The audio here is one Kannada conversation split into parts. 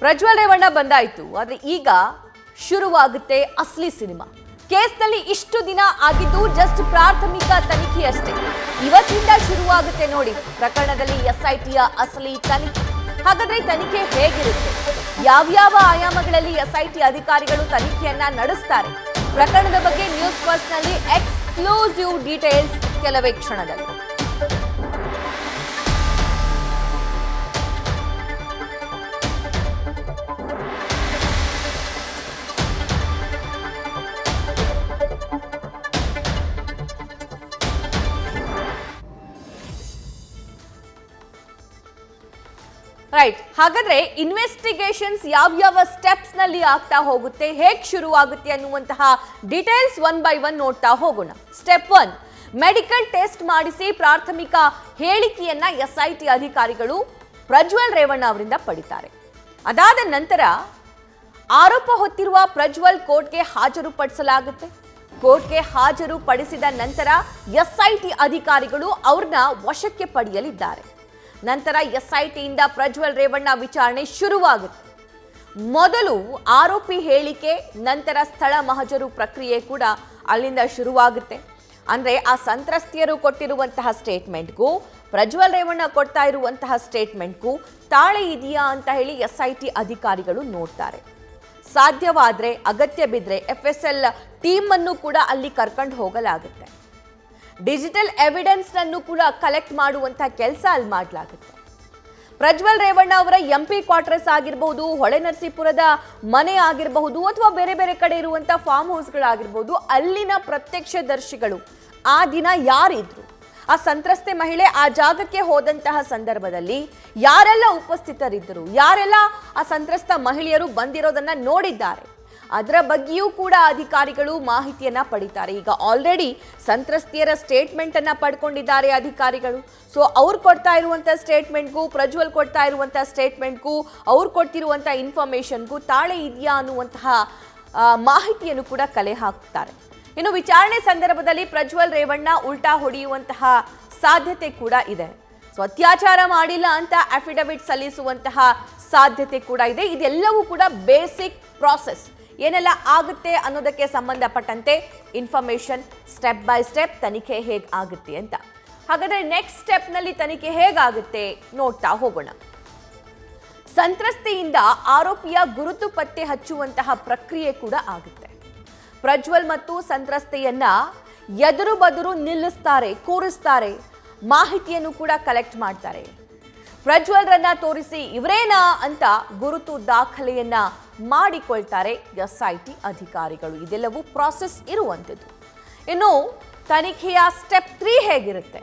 ಪ್ರಜ್ವಲ್ ರೇವಣ್ಣ ಬಂದಾಯ್ತು, ಆದ್ರೆ ಈಗ ಶುರುವಾಗುತ್ತೆ ಅಸ್ಲಿ ಸಿನಿಮಾ. ಕೇಸ್ನಲ್ಲಿ ಇಷ್ಟು ದಿನ ಆಗಿದ್ದು ಜಸ್ಟ್ ಪ್ರಾಥಮಿಕ ತನಿಖೆ ಅಷ್ಟೇ ಇವತ್ತಿಂದ ಶುರುವಾಗುತ್ತೆ ನೋಡಿ, ಪ್ರಕರಣದಲ್ಲಿ ಎಸ್ಐಟಿಯ ಅಸಲಿ ತನಿಖೆ. ಹಾಗಾದ್ರೆ ತನಿಖೆ ಹೇಗಿರುತ್ತೆ? ಯಾವ್ಯಾವ ಆಯಾಮಗಳಲ್ಲಿ ಎಸ್ಐಟಿ ಅಧಿಕಾರಿಗಳು ತನಿಖೆಯನ್ನ ನಡೆಸ್ತಾರೆ? ಪ್ರಕರಣದ ಬಗ್ಗೆ ನ್ಯೂಸ್ ಫಸ್ಟ್ನಲ್ಲಿ ಎಕ್ಸ್ಕ್ಲೂಸಿವ್ ಡೀಟೇಲ್ಸ್ ಕೆಲವೇ ಕ್ಷಣದಲ್ಲಿ. ರೈಟ್ ಹಾಗಾದ್ರೆ ಇನ್ವೆಸ್ಟಿಗೇಷನ್ಸ್ ಯಾವ್ಯಾವ ಸ್ಟೆಪ್ಸ್ನಲ್ಲಿ ಆಗ್ತಾ ಹೋಗುತ್ತೆ, ಹೇಗ್ ಶುರುವಾಗುತ್ತೆ ಅನ್ನುವಂತಹ ಡೀಟೇಲ್ಸ್ ಒನ್ ಬೈ ಒನ್ ನೋಡ್ತಾ ಹೋಗೋಣ. ಸ್ಟೆಪ್ ಒನ್ ಮೆಡಿಕಲ್ ಟೆಸ್ಟ್ ಮಾಡಿಸಿ ಪ್ರಾಥಮಿಕ ಹೇಳಿಕೆಯನ್ನ ಟಿ ಅಧಿಕಾರಿಗಳು ಪ್ರಜ್ವಲ್ ರೇವಣ್ಣ ಅವರಿಂದ ಪಡಿತಾರೆ. ಅದಾದ ನಂತರ ಆರೋಪ ಹೊತ್ತಿರುವ ಪ್ರಜ್ವಲ್ ಕೋರ್ಟ್ಗೆ ಹಾಜರುಪಡಿಸಲಾಗುತ್ತೆ. ಕೋರ್ಟ್ಗೆ ಹಾಜರು ಪಡಿಸಿದ ನಂತರ ಎಸ್ಐಟಿ ಅಧಿಕಾರಿಗಳು ಅವ್ರನ್ನ ವಶಕ್ಕೆ ಪಡೆಯಲಿದ್ದಾರೆ. ನಂತರ ಎಸ್ಐಟಿಯಿಂದ ಪ್ರಜ್ವಲ್ ರೇವಣ್ಣ ವಿಚಾರಣೆ ಶುರುವಾಗುತ್ತೆ. ಮೊದಲು ಆರೋಪಿ ಹೇಳಿಕೆ, ನಂತರ ಸ್ಥಳ ಮಹಜರು ಪ್ರಕ್ರಿಯೆ ಕೂಡ ಅಲ್ಲಿಂದ ಶುರುವಾಗುತ್ತೆ. ಅಂದರೆ ಆ ಸಂತ್ರಸ್ತಿಯರು ಕೊಟ್ಟಿರುವಂತಹ ಸ್ಟೇಟ್ಮೆಂಟ್ಗೂ, ಪ್ರಜ್ವಲ್ ರೇವಣ್ಣ ಕೊಡ್ತಾ ಇರುವಂತಹ ಸ್ಟೇಟ್ಮೆಂಟ್ಗೂ ತಾಳೆ ಇದೆಯಾ ಅಂತ ಹೇಳಿ ಎಸ್ ಐ ಟಿ ಅಧಿಕಾರಿಗಳು ನೋಡ್ತಾರೆ. ಸಾಧ್ಯವಾದರೆ, ಅಗತ್ಯ ಬಿದ್ದರೆ ಎಫ್ ಎಸ್ ಎಲ್ ಟೀಮನ್ನು ಕೂಡ ಅಲ್ಲಿ ಕರ್ಕೊಂಡು ಹೋಗಲಾಗುತ್ತೆ. ಡಿಜಿಟಲ್ ಎವಿಡೆನ್ಸ್ ನನ್ನು ಕೂಡ ಕಲೆಕ್ಟ್ ಮಾಡುವಂತ ಕೆಲಸ ಅಲ್ಲಿ ಮಾಡಲಾಗುತ್ತೆ. ಪ್ರಜ್ವಲ್ ರೇವಣ್ಣ ಅವರ ಎಂ ಪಿ ಕ್ವಾರ್ಟರ್ಸ್ ಆಗಿರಬಹುದು ಹೊಳೆ ನರಸೀಪುರದ ಮನೆ ಆಗಿರಬಹುದು ಅಥವಾ ಬೇರೆ ಬೇರೆ ಕಡೆ ಇರುವಂಥ ಫಾರ್ಮ್ ಹೌಸ್ಗಳಾಗಿರ್ಬೋದು ಅಲ್ಲಿನ ಪ್ರತ್ಯಕ್ಷದರ್ಶಿಗಳು ಆ ದಿನ ಯಾರಿದ್ರು? ಆ ಸಂತ್ರಸ್ತೆ ಮಹಿಳೆ ಆ ಜಾಗಕ್ಕೆ ಹೋದಂತಹ ಸಂದರ್ಭದಲ್ಲಿ ಯಾರೆಲ್ಲ ಉಪಸ್ಥಿತರಿದ್ದರು? ಯಾರೆಲ್ಲ ಆ ಸಂತ್ರಸ್ತ ಮಹಿಳೆಯರು ಬಂದಿರೋದನ್ನ ನೋಡಿದ್ದಾರೆ? ಅದರ ಬಗ್ಗೆಯೂ ಕೂಡ ಅಧಿಕಾರಿಗಳು ಮಾಹಿತಿಯನ್ನು ಪಡಿತಾರೆ. ಈಗ ಆಲ್ರೆಡಿ ಸಂತ್ರಸ್ತಿಯರ ಸ್ಟೇಟ್ಮೆಂಟ್ ಅನ್ನ ಪಡ್ಕೊಂಡಿದ್ದಾರೆ ಅಧಿಕಾರಿಗಳು. ಸೊ ಅವ್ರು ಕೊಡ್ತಾ ಇರುವಂಥ ಸ್ಟೇಟ್ಮೆಂಟ್ಗೂ ಪ್ರಜ್ವಲ್ ಕೊಡ್ತಾ ಇರುವಂಥ ಸ್ಟೇಟ್ಮೆಂಟ್ಗೂ ಅವ್ರು ಕೊಡ್ತಿರುವಂಥ ಇನ್ಫಾರ್ಮೇಷನ್ಗೂ ತಾಳೆ ಇದೆಯಾ ಅನ್ನುವಂತಹ ಮಾಹಿತಿಯನ್ನು ಕೂಡ ಕಲೆ ಹಾಕ್ತಾರೆ. ಇನ್ನು ವಿಚಾರಣೆ ಸಂದರ್ಭದಲ್ಲಿ ಪ್ರಜ್ವಲ್ ರೇವಣ್ಣ ಉಲ್ಟಾ ಹೊಡೆಯುವಂತಹ ಸಾಧ್ಯತೆ ಕೂಡ ಇದೆ. ಸೊ ಅತ್ಯಾಚಾರ ಮಾಡಿಲ್ಲ ಅಂತ ಅಫಿಡವಿಟ್ ಸಲ್ಲಿಸುವಂತಹ ಸಾಧ್ಯತೆ ಕೂಡ ಇದೆ. ಇದೆಲ್ಲವೂ ಕೂಡ ಬೇಸಿಕ್ ಪ್ರಾಸೆಸ್ ಏನೆಲ್ಲ ಆಗುತ್ತೆ ಅನ್ನೋದಕ್ಕೆ ಸಂಬಂಧಪಟ್ಟಂತೆ ಇನ್ಫಾರ್ಮೇಶನ್ ಸ್ಟೆಪ್ ಬೈ ಸ್ಟೆಪ್ ತನಿಖೆ ಹೇಗೆ ಆಗುತ್ತೆ ಅಂತ. ಹಾಗಾದ್ರೆ ನೆಕ್ಸ್ಟ್ ಸ್ಟೆಪ್ನಲ್ಲಿ ತನಿಖೆ ಹೇಗಾಗುತ್ತೆ ನೋಡ್ತಾ ಹೋಗೋಣ. ಸಂತ್ರಸ್ತೆಯಿಂದ ಆರೋಪಿಯ ಗುರುತು ಪತ್ತೆ ಹಚ್ಚುವಂತಹ ಪ್ರಕ್ರಿಯೆ ಕೂಡ ಆಗುತ್ತೆ. ಪ್ರಜ್ವಲ್ ಮತ್ತು ಸಂತ್ರಸ್ತೆಯನ್ನ ಎದುರು ಬದುರು ನಿಲ್ಲಿಸ್ತಾರೆ, ಕೂರಿಸ್ತಾರೆ, ಮಾಹಿತಿಯನ್ನು ಕೂಡ ಕಲೆಕ್ಟ್ ಮಾಡ್ತಾರೆ. ಪ್ರಜ್ವಲ್ರನ್ನ ತೋರಿಸಿ ಇವರೇನಾ ಅಂತ ಗುರುತು ದಾಖಲೆಯನ್ನ ಮಾಡಿಕೊಳ್ತಾರೆ ಎಸ್ಐಟಿ ಅಧಿಕಾರಿಗಳು. ಇದೆಲ್ಲವೂ ಪ್ರಾಸೆಸ್ ಇರುವಂಥದ್ದು. ಇನ್ನು ತನಿಖೆಯ ಸ್ಟೆಪ್ ತ್ರೀ ಹೇಗಿರುತ್ತೆ?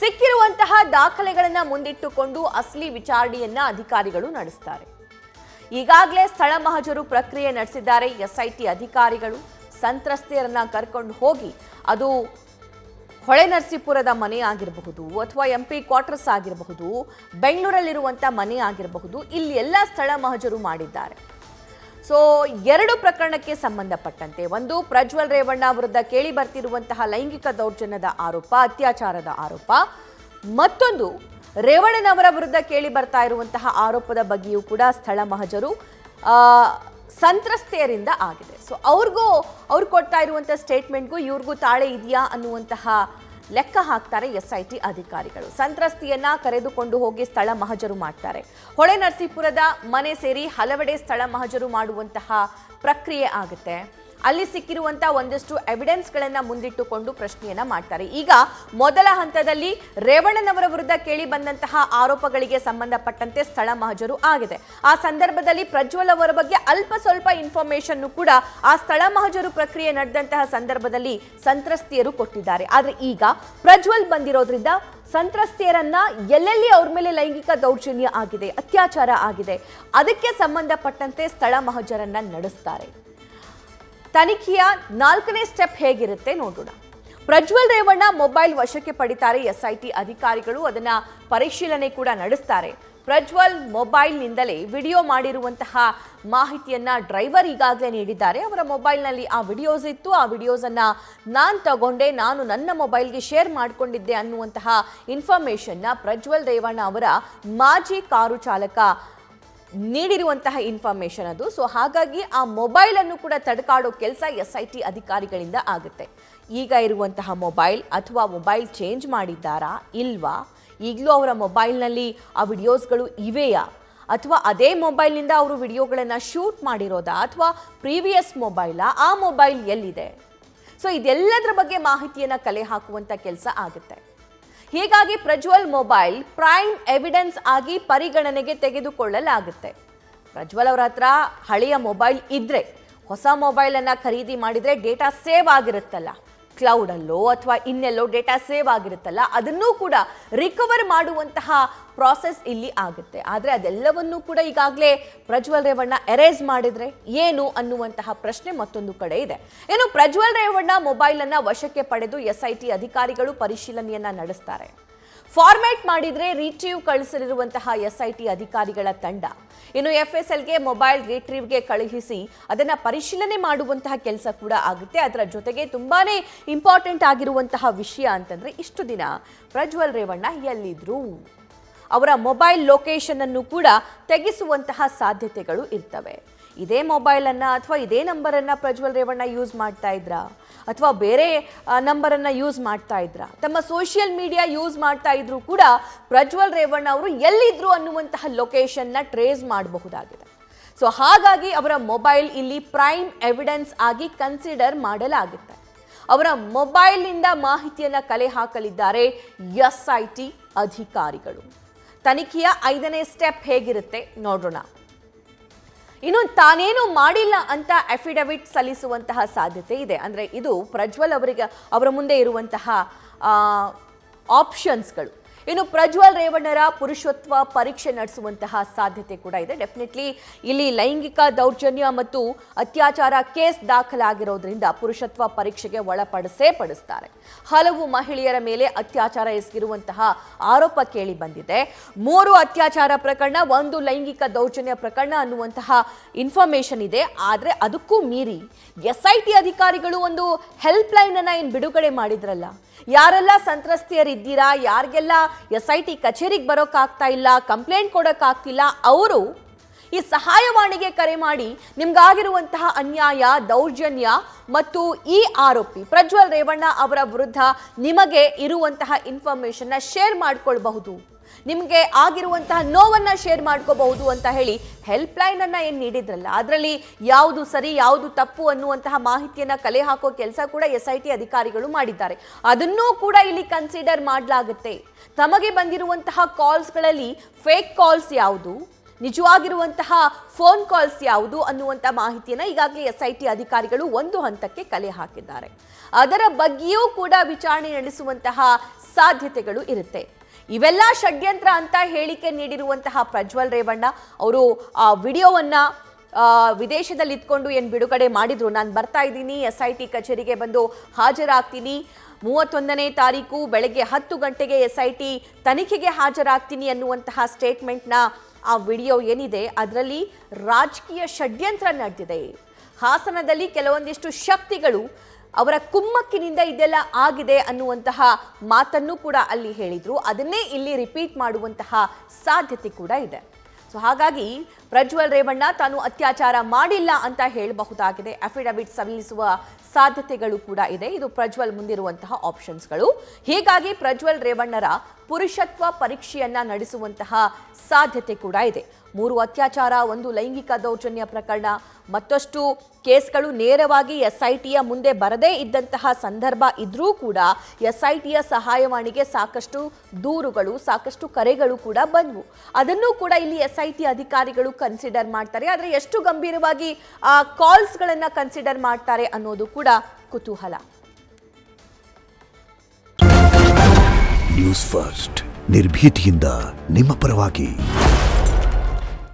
ಸಿಕ್ಕಿರುವಂತಹ ದಾಖಲೆಗಳನ್ನು ಮುಂದಿಟ್ಟುಕೊಂಡು ಅಸಲಿ ವಿಚಾರಣೆಯನ್ನ ಅಧಿಕಾರಿಗಳು ನಡೆಸ್ತಾರೆ. ಈಗಾಗಲೇ ಸ್ಥಳ ಮಹಜರು ಪ್ರಕ್ರಿಯೆ ನಡೆಸಿದ್ದಾರೆ ಎಸ್ಐಟಿ ಅಧಿಕಾರಿಗಳು. ಸಂತ್ರಸ್ತೆಯರನ್ನ ಕರ್ಕೊಂಡು ಹೋಗಿ ಅದು ಹೊಳೆ ನರಸೀಪುರದ ಮನೆ ಆಗಿರಬಹುದು ಅಥವಾ ಎಂ ಪಿ ಕ್ವಾರ್ಟರ್ಸ್ ಆಗಿರಬಹುದು ಬೆಂಗಳೂರಲ್ಲಿರುವಂಥ ಮನೆ ಆಗಿರಬಹುದು, ಇಲ್ಲಿ ಎಲ್ಲ ಸ್ಥಳ ಮಹಜರು ಮಾಡಿದ್ದಾರೆ. ಸೊ ಎರಡು ಪ್ರಕರಣಕ್ಕೆ ಸಂಬಂಧಪಟ್ಟಂತೆ ಒಂದು ಪ್ರಜ್ವಲ್ ರೇವಣ್ಣ ವಿರುದ್ಧ ಕೇಳಿ ಬರ್ತಿರುವಂತಹ ಲೈಂಗಿಕ ದೌರ್ಜನ್ಯದ ಆರೋಪ, ಅತ್ಯಾಚಾರದ ಆರೋಪ. ಮತ್ತೊಂದು ರೇವಣ್ಣನವರ ವಿರುದ್ಧ ಕೇಳಿ ಬರ್ತಾ ಇರುವಂತಹ ಆರೋಪದ ಬಗ್ಗೆಯೂ ಕೂಡ ಸ್ಥಳ ಮಹಜರು ಸಂತ್ರಸ್ತೆಯರಿಂದ ಆಗಿದೆ. ಸೊ ಅವ್ರಿಗೂ, ಅವ್ರು ಕೊಡ್ತಾ ಇರುವಂಥ ಸ್ಟೇಟ್ಮೆಂಟ್ಗೂ ಇವ್ರಿಗೂ ತಾಳೆ ಇದೆಯಾ ಅನ್ನುವಂತಹ ಲೆಕ್ಕ ಹಾಕ್ತಾರೆ ಎಸ್ಐಟಿ ಅಧಿಕಾರಿಗಳು. ಸಂತ್ರಸ್ತಿಯನ್ನ ಕರೆದುಕೊಂಡು ಹೋಗಿ ಸ್ಥಳ ಮಹಜರು ಮಾಡ್ತಾರೆ. ಹೊಳೆ ನರಸೀಪುರದ ಮನೆ ಸೇರಿ ಹಲವೆಡೆ ಸ್ಥಳ ಮಹಜರು ಮಾಡುವಂತಹ ಪ್ರಕ್ರಿಯೆ ಆಗುತ್ತೆ. ಅಲ್ಲಿ ಸಿಕ್ಕಿರುವಂತಹ ಒಂದಷ್ಟು ಎವಿಡೆನ್ಸ್ಗಳನ್ನ ಮುಂದಿಟ್ಟುಕೊಂಡು ಪ್ರಶ್ನೆಯನ್ನ ಮಾಡ್ತಾರೆ. ಈಗ ಮೊದಲ ಹಂತದಲ್ಲಿ ರೇವಣ್ಣನವರ ವಿರುದ್ಧ ಕೇಳಿ ಬಂದಂತಹ ಆರೋಪಗಳಿಗೆ ಸಂಬಂಧಪಟ್ಟಂತೆ ಸ್ಥಳ ಮಹಜರು ಆಗಿದೆ. ಆ ಸಂದರ್ಭದಲ್ಲಿ ಪ್ರಜ್ವಲ್ ಅವರ ಬಗ್ಗೆ ಅಲ್ಪ ಸ್ವಲ್ಪ ಇನ್ಫಾರ್ಮೇಶನ್ ಕೂಡ ಆ ಸ್ಥಳ ಮಹಜರು ಪ್ರಕ್ರಿಯೆ ನಡೆದಂತಹ ಸಂದರ್ಭದಲ್ಲಿ ಸಂತ್ರಸ್ತಿಯರು ಕೊಟ್ಟಿದ್ದಾರೆ. ಆದ್ರೆ ಈಗ ಪ್ರಜ್ವಲ್ ಬಂದಿರೋದ್ರಿಂದ ಸಂತ್ರಸ್ತಿಯರನ್ನ ಎಲ್ಲೆಲ್ಲಿ ಅವ್ರ ಮೇಲೆ ಲೈಂಗಿಕ ದೌರ್ಜನ್ಯ ಆಗಿದೆ, ಅತ್ಯಾಚಾರ ಆಗಿದೆ, ಅದಕ್ಕೆ ಸಂಬಂಧಪಟ್ಟಂತೆ ಸ್ಥಳ ಮಹಜರನ್ನ ನಡೆಸ್ತಾರೆ. ತನಿಖೆಯ ನಾಲ್ಕನೇ ಸ್ಟೆಪ್ ಹೇಗಿರುತ್ತೆ ನೋಡೋಣ. ಪ್ರಜ್ವಲ್ ರೇವಣ್ಣ ಮೊಬೈಲ್ ವಶಕ್ಕೆ ಪಡಿತಾರೆ ಎಸ್ಐಟಿ ಅಧಿಕಾರಿಗಳು, ಅದನ್ನ ಪರಿಶೀಲನೆ ಕೂಡ ನಡೆಸ್ತಾರೆ. ಪ್ರಜ್ವಲ್ ಮೊಬೈಲ್ನಿಂದಲೇ ವಿಡಿಯೋ ಮಾಡಿರುವಂತಹ ಮಾಹಿತಿಯನ್ನ ಡ್ರೈವರ್ ಈಗಾಗಲೇ ನೀಡಿದ್ದಾರೆ. ಅವರ ಮೊಬೈಲ್ನಲ್ಲಿ ಆ ವಿಡಿಯೋಸ್ ಇತ್ತು. ಆ ವಿಡಿಯೋಸನ್ನ ನಾನು ತಗೊಂಡೆ, ನಾನು ನನ್ನ ಮೊಬೈಲ್ಗೆ ಶೇರ್ ಮಾಡಿಕೊಂಡಿದ್ದೆ ಅನ್ನುವಂತಹ ಇನ್ಫಾರ್ಮೇಷನ್ನ ಪ್ರಜ್ವಲ್ ರೇವಣ್ಣ ಅವರ ಮಾಜಿ ಕಾರು ಚಾಲಕ ನೀಡಿರುವಂತಹ ಇನ್ಫಾರ್ಮೇಶನ್ ಅದು. ಸೊ ಹಾಗಾಗಿ ಆ ಮೊಬೈಲ್ ಅನ್ನು ಕೂಡ ತಡ್ಕಾಡೋ ಕೆಲಸ ಎಸ್ ಐ ಟಿ ಅಧಿಕಾರಿಗಳಿಂದ ಆಗುತ್ತೆ. ಈಗ ಇರುವಂತಹ ಮೊಬೈಲ್ ಅಥವಾ ಮೊಬೈಲ್ ಚೇಂಜ್ ಮಾಡಿದ್ದಾರಾ ಇಲ್ವಾ? ಈಗಲೂ ಅವರ ಮೊಬೈಲ್ನಲ್ಲಿ ಆ ವಿಡಿಯೋಸ್ಗಳು ಇವೆಯಾ? ಅಥವಾ ಅದೇ ಮೊಬೈಲ್ನಿಂದ ಅವರು ವಿಡಿಯೋಗಳನ್ನು ಶೂಟ್ ಮಾಡಿರೋದಾ? ಅಥವಾ ಪ್ರೀವಿಯಸ್ ಮೊಬೈಲಾ ಆ? ಮೊಬೈಲ್ ಎಲ್ಲಿದೆ? ಸೊ ಇದೆಲ್ಲದರ ಬಗ್ಗೆ ಮಾಹಿತಿಯನ್ನು ಕಲೆ ಹಾಕುವಂಥ ಕೆಲಸ ಆಗುತ್ತೆ. ಹೀಗಾಗಿ ಪ್ರಜ್ವಲ್ ಮೊಬೈಲ್ ಪ್ರೈಮ್ ಎವಿಡೆನ್ಸ್ ಆಗಿ ಪರಿಗಣನೆಗೆ ತೆಗೆದುಕೊಳ್ಳಲಾಗುತ್ತೆ. ಪ್ರಜ್ವಲ್ ಅವರ ಹತ್ರ ಹಳೆಯ ಮೊಬೈಲ್ ಇದ್ರೆ ಹೊಸ ಮೊಬೈಲನ್ನು ಖರೀದಿ ಮಾಡಿದರೆ ಡೇಟಾ ಸೇವ್ ಆಗಿರುತ್ತಲ್ಲ. ಕ್ಲೌಡಲ್ಲೋ ಅಥವಾ ಇನ್ನೆಲ್ಲೋ ಡೇಟಾ ಸೇವ್ ಆಗಿರುತ್ತಲ್ಲ, ಅದನ್ನೂ ಕೂಡ ರಿಕವರ್ ಮಾಡುವಂತಹ ಪ್ರಾಸೆಸ್ ಇಲ್ಲಿ ಆಗುತ್ತೆ. ಆದರೆ ಅದೆಲ್ಲವನ್ನೂ ಕೂಡ ಈಗಾಗಲೇ ಪ್ರಜ್ವಲ್ ರೇವಣ್ಣ ಎರೇಸ್ ಮಾಡಿದ್ರೆ ಏನು ಅನ್ನುವಂತಹ ಪ್ರಶ್ನೆ ಮತ್ತೊಂದು ಕಡೆ ಇದೆ. ಏನು ಪ್ರಜ್ವಲ್ ರೇವಣ್ಣ ಮೊಬೈಲನ್ನು ವಶಕ್ಕೆ ಪಡೆದು ಎಸ್ ಐ ಟಿ ಅಧಿಕಾರಿಗಳು ಪರಿಶೀಲನೆಯನ್ನ ನಡೆಸ್ತಾರೆ. ಫಾರ್ಮ್ಯಾಟ್ ಮಾಡಿದ್ರೆ ರಿಟ್ರೀವ್ ಕಳಿಸಲಿರುವಂತಹ ಎಸ್ ಐ ಟಿ ಅಧಿಕಾರಿಗಳ ತಂಡ. ಇನ್ನು ಎಫ್ ಎಸ್ ಎಲ್ಗೆ ಮೊಬೈಲ್ ರಿಟ್ರೀವ್ಗೆ ಕಳುಹಿಸಿ ಅದನ್ನ ಪರಿಶೀಲನೆ ಮಾಡುವಂತಹ ಕೆಲಸ ಕೂಡ ಆಗುತ್ತೆ. ಅದರ ಜೊತೆಗೆ ತುಂಬಾನೇ ಇಂಪಾರ್ಟೆಂಟ್ ಆಗಿರುವಂತಹ ವಿಷಯ ಅಂತಂದ್ರೆ ಇಷ್ಟು ದಿನ ಪ್ರಜ್ವಲ್ ರೇವಣ್ಣ ಎಲ್ಲಿದ್ರು. ಅವರ ಮೊಬೈಲ್ ಲೊಕೇಶನ್ ಅನ್ನು ಕೂಡ ತೆಗೆಸುವಂತಹ ಸಾಧ್ಯತೆಗಳು ಇರ್ತವೆ. ಇದೇ ಮೊಬೈಲನ್ನು ಅಥವಾ ಇದೇ ನಂಬರನ್ನು ಪ್ರಜ್ವಲ್ ರೇವಣ್ಣ ಯೂಸ್ ಮಾಡ್ತಾ ಇದ್ರಾ? ಅಥವಾ ಬೇರೆ ನಂಬರನ್ನು ಯೂಸ್ ಮಾಡ್ತಾ ಇದ್ರಾ? ತಮ್ಮ ಸೋಷಿಯಲ್ ಮೀಡಿಯಾ ಯೂಸ್ ಮಾಡ್ತಾ ಇದ್ರು ಕೂಡ ಪ್ರಜ್ವಲ್ ರೇವಣ್ಣ ಅವರು ಎಲ್ಲಿದ್ರು ಅನ್ನುವಂತಹ ಲೊಕೇಶನ್ನ ಟ್ರೇಸ್ ಮಾಡಬಹುದಾಗಿದೆ. ಸೊ ಹಾಗಾಗಿ ಅವರ ಮೊಬೈಲ್ ಇಲ್ಲಿ ಪ್ರೈಮ್ ಎವಿಡೆನ್ಸ್ ಆಗಿ ಕನ್ಸಿಡರ್ ಮಾಡಲಾಗುತ್ತೆ. ಅವರ ಮೊಬೈಲ್ನಿಂದ ಮಾಹಿತಿಯನ್ನು ಕಲೆ ಹಾಕಲಿದ್ದಾರೆ ಎಸ್ ಐ ಟಿ ಅಧಿಕಾರಿಗಳು. ತನಿಖೆಯ ಐದನೇ ಸ್ಟೆಪ್ ಹೇಗಿರುತ್ತೆ ನೋಡೋಣ ಇನ್ನು ತಾನೇನು ಮಾಡಿಲ್ಲ ಅಂತ ಅಫಿಡವಿಟ್ ಸಲ್ಲಿಸುವಂತಹ ಸಾಧ್ಯತೆ ಇದೆ. ಅಂದರೆ ಇದು ಪ್ರಜ್ವಲ್ ಅವರಿಗೆ, ಅವರ ಮುಂದೆ ಇರುವಂತಹ ಆಪ್ಷನ್ಸ್ಗಳು ಇನ್ನು ಪ್ರಜ್ವಲ್ ರೇವಣ್ಣರ ಪುರುಷತ್ವ ಪರೀಕ್ಷೆ ನಡೆಸುವಂತಹ ಸಾಧ್ಯತೆ ಕೂಡ ಇದೆ. ಡೆಫಿನೆಟ್ಲಿ ಇಲ್ಲಿ ಲೈಂಗಿಕ ದೌರ್ಜನ್ಯ ಮತ್ತು ಅತ್ಯಾಚಾರ ಕೇಸ್ ದಾಖಲಾಗಿರೋದ್ರಿಂದ ಪುರುಷತ್ವ ಪರೀಕ್ಷೆಗೆ ಒಳಪಡಿಸೇ ಪಡಿಸ್ತಾರೆ. ಹಲವು ಮಹಿಳೆಯರ ಮೇಲೆ ಅತ್ಯಾಚಾರ ಎಸಗಿರುವಂತಹ ಆರೋಪ ಕೇಳಿ ಬಂದಿದೆ. ಮೂರು ಅತ್ಯಾಚಾರ ಪ್ರಕರಣ, ಒಂದು ಲೈಂಗಿಕ ದೌರ್ಜನ್ಯ ಪ್ರಕರಣ ಅನ್ನುವಂತಹ ಇನ್ಫಾರ್ಮೇಶನ್ ಇದೆ. ಆದರೆ ಅದಕ್ಕೂ ಮೀರಿ ಎಸ್ ಟಿ ಅಧಿಕಾರಿಗಳು ಒಂದು ಹೆಲ್ಪ್ ಲೈನ್ ಅನ್ನ ಏನು ಬಿಡುಗಡೆ ಮಾಡಿದ್ರಲ್ಲ? ಯಾರೆಲ್ಲ ಸಂತ್ರಸ್ತೆಯರಿದ್ದೀರಾ? ಯಾರಿಗೆಲ್ಲ ಎಸ್ ಐ ಟಿ ಕಚೇರಿಗೆ ಬರೋಕ್ಕಾಗ್ತಾ ಇಲ್ಲ, ಕಂಪ್ಲೇಂಟ್ ಕೊಡೋಕ್ಕಾಗ್ತಿಲ್ಲ. ಅವರು ಈ ಸಹಾಯವಾಣಿಗೆ ಕರೆ ಮಾಡಿ ನಿಮ್ಗಾಗಿರುವಂತಹ ಅನ್ಯಾಯ, ದೌರ್ಜನ್ಯ ಮತ್ತು ಈ ಆರೋಪಿ ಪ್ರಜ್ವಲ್ ರೇವಣ್ಣ ಅವರ ವಿರುದ್ಧ ನಿಮಗೆ ಇರುವಂತಹ ಇನ್ಫಾರ್ಮೇಶನ್ನ ಶೇರ್ ಮಾಡ್ಕೊಳ್ಬಹುದು. ನಿಮಗೆ ಆಗಿರುವಂತಹ ನೋವನ್ನು ಶೇರ್ ಮಾಡ್ಕೋಬಹುದು ಅಂತ ಹೇಳಿ ಹೆಲ್ಪ್ ಲೈನ್ ಅನ್ನ ಏನು ನೀಡಿದ್ರಲ್ಲ, ಅದರಲ್ಲಿ ಯಾವುದು ಸರಿ, ಯಾವುದು ತಪ್ಪು ಅನ್ನುವಂತಹ ಮಾಹಿತಿಯನ್ನು ಕಲೆ ಹಾಕೋ ಕೆಲಸ ಕೂಡ ಎಸ್ ಐ ಟಿ ಅಧಿಕಾರಿಗಳು ಮಾಡಿದ್ದಾರೆ. ಅದನ್ನೂ ಕೂಡ ಇಲ್ಲಿ ಕನ್ಸಿಡರ್ ಮಾಡಲಾಗುತ್ತೆ. ತಮಗೆ ಬಂದಿರುವಂತಹ ಕಾಲ್ಸ್ಗಳಲ್ಲಿ ಫೇಕ್ ಕಾಲ್ಸ್ ಯಾವುದು, ನಿಜವಾಗಿರುವಂತಹ ಫೋನ್ ಕಾಲ್ಸ್ ಯಾವುದು ಅನ್ನುವಂಥ ಮಾಹಿತಿಯನ್ನು ಈಗಾಗಲೇ ಎಸ್ ಐ ಟಿ ಅಧಿಕಾರಿಗಳು ಒಂದು ಹಂತಕ್ಕೆ ಕಲೆ ಹಾಕಿದ್ದಾರೆ. ಅದರ ಬಗ್ಗೆಯೂ ಕೂಡ ವಿಚಾರಣೆ ನಡೆಸುವಂತಹ ಸಾಧ್ಯತೆಗಳು ಇರುತ್ತೆ. ಇವೆಲ್ಲ ಷಡ್ಯಂತ್ರ ಅಂತ ಹೇಳಿಕೆ ನೀಡಿರುವಂತಹ ಪ್ರಜ್ವಲ್ ರೇವಣ್ಣ ಅವರು ಆ ವಿಡಿಯೋವನ್ನ ವಿದೇಶದಲ್ಲಿ ಇದ್ಕೊಂಡು ಏನು ಬಿಡುಗಡೆ ಮಾಡಿದ್ರು. ನಾನು ಬರ್ತಾ ಇದ್ದೀನಿ ಎಸ್ ಐ ಟಿ ಕಚೇರಿಗೆ ಬಂದು ಹಾಜರಾಗ್ತೀನಿ. ಮೂವತ್ತೊಂದನೇ ತಾರೀಕು ಬೆಳಗ್ಗೆ ಹತ್ತು ಗಂಟೆಗೆ ಎಸ್ ಐ ಟಿ ತನಿಖೆಗೆ ಹಾಜರಾಗ್ತೀನಿ ಅನ್ನುವಂತಹ ಸ್ಟೇಟ್ಮೆಂಟ್ನ ಆ ವಿಡಿಯೋ ಏನಿದೆ, ಅದರಲ್ಲಿ ರಾಜಕೀಯ ಷಡ್ಯಂತ್ರ ನಡೆದಿದೆ. ಹಾಸನದಲ್ಲಿ ಕೆಲವೊಂದಿಷ್ಟು ಶಕ್ತಿಗಳು ಅವರ ಕುಮ್ಮಕ್ಕಿನಿಂದ ಇದೆಲ್ಲ ಆಗಿದೆ ಅನ್ನುವಂತಹ ಮಾತನ್ನು ಕೂಡ ಅಲ್ಲಿ ಹೇಳಿದರು. ಅದನ್ನೇ ಇಲ್ಲಿ ರಿಪೀಟ್ ಮಾಡುವಂತಹ ಸಾಧ್ಯತೆ ಕೂಡ ಇದೆ. ಸೊ ಹಾಗಾಗಿ ಪ್ರಜ್ವಲ್ ರೇವಣ್ಣ ತಾನು ಅತ್ಯಾಚಾರ ಮಾಡಿಲ್ಲ ಅಂತ ಹೇಳಬಹುದಾಗಿದೆ. ಅಫಿಡವಿಟ್ ಸಲ್ಲಿಸುವ ಸಾಧ್ಯತೆಗಳು ಕೂಡ ಇದೆ. ಇದು ಪ್ರಜ್ವಲ್ ಮುಂದಿರುವಂತಹ ಆಪ್ಷನ್ಸ್ಗಳು ಹೀಗಾಗಿ ಪ್ರಜ್ವಲ್ ರೇವಣ್ಣರ ಪುರುಷತ್ವ ಪರೀಕ್ಷೆಯನ್ನ ನಡೆಸುವಂತಹ ಸಾಧ್ಯತೆ ಕೂಡ ಇದೆ. ಮೂರು ಅತ್ಯಾಚಾರ, ಒಂದು ಲೈಂಗಿಕ ದೌರ್ಜನ್ಯ ಪ್ರಕರಣ, ಮತ್ತಷ್ಟು ಕೇಸ್ಗಳು ನೇರವಾಗಿ ಎಸ್ಐಟಿಯ ಮುಂದೆ ಬರದೇ ಇದ್ದಂತಹ ಸಂದರ್ಭ ಇದ್ರೂ ಕೂಡ ಎಸ್ಐಟಿಯ ಸಹಾಯವಾಣಿಗೆ ಸಾಕಷ್ಟು ದೂರುಗಳು, ಸಾಕಷ್ಟು ಕರೆಗಳು ಕೂಡ ಬಂದವು. ಅದನ್ನು ಕೂಡ ಇಲ್ಲಿ ಎಸ್ಐಟಿ ಅಧಿಕಾರಿಗಳು ಕನ್ಸಿಡರ್ ಮಾಡ್ತಾರೆ. ಆದರೆ ಎಷ್ಟು ಗಂಭೀರವಾಗಿ, ಆ ಕಾಲ್ಸ್ಗಳನ್ನು ಕನ್ಸಿಡರ್ ಮಾಡ್ತಾರೆ ಅನ್ನೋದು ಕೂಡ ಕುತೂಹಲ. ನ್ಯೂಸ್ ಫಸ್ಟ್ ನಿರ್ಭೀತಿಯಿಂದ ನಿಮ್ಮ ಪರವಾಗಿ.